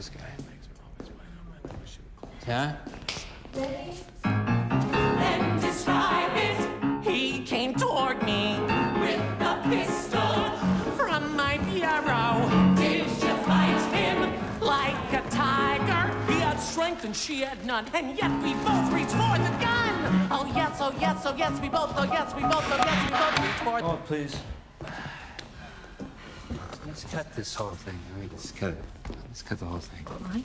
this guy. Yeah? Then describe it. He came toward me with a pistol from my bureau. Did you fight him like a tiger? He had strength and she had none, and yet we both reached for the gun. Oh yes, oh yes, oh yes, we both, oh yes, we both, oh yes, we both reached for. Oh, please. Let's cut this whole thing. I mean, let's cut it. Let's cut the whole thing. Right?